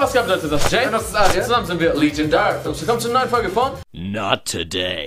was gab Leute, das ist Jay. Und das ist Aria. Zusammen sind wir Legion Dark. Und Willkommen zur neuen Folge von Not today.